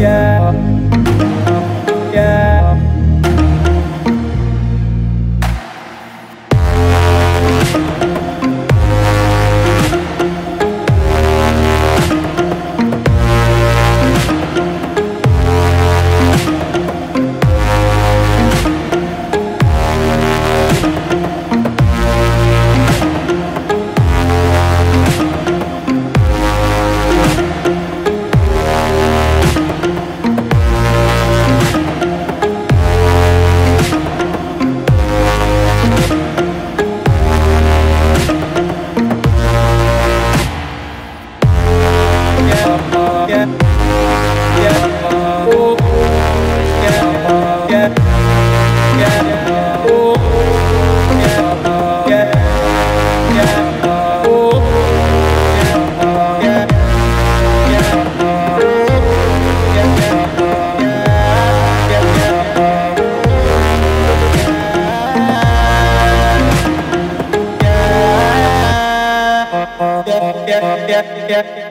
yeah. yeah, yeah.